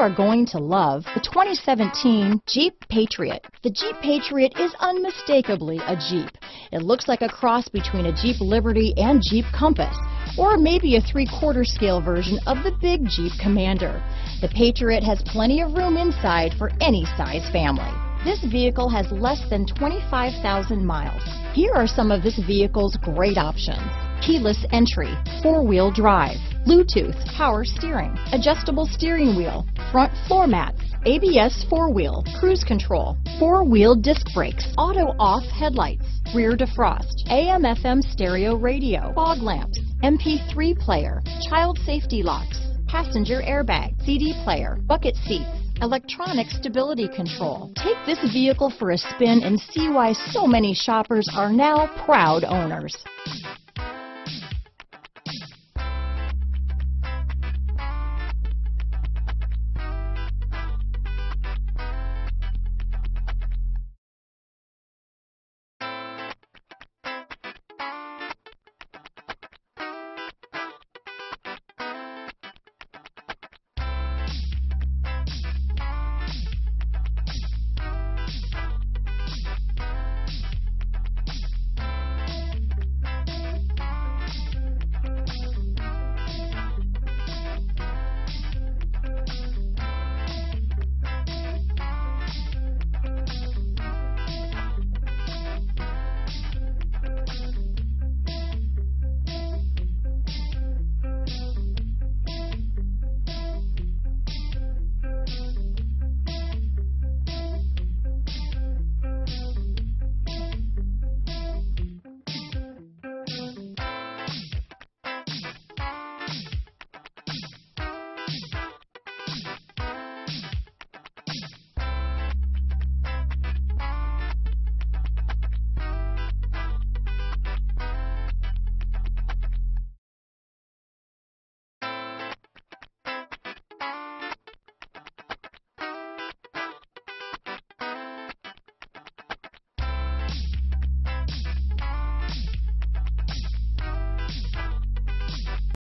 are going to love the 2017 Jeep Patriot. The Jeep Patriot is unmistakably a Jeep. It looks like a cross between a Jeep Liberty and Jeep Compass, or maybe a three-quarter scale version of the big Jeep Commander. The Patriot has plenty of room inside for any size family. This vehicle has less than 25,000 miles. Here are some of this vehicle's great options. Keyless entry, four-wheel drive, Bluetooth, power steering, adjustable steering wheel, front floor mats, ABS four-wheel, cruise control, four-wheel disc brakes, auto-off headlights, rear defrost, AM FM stereo radio, fog lamps, MP3 player, child safety locks, passenger airbag, CD player, bucket seats, electronic stability control. Take this vehicle for a spin and see why so many shoppers are now proud owners.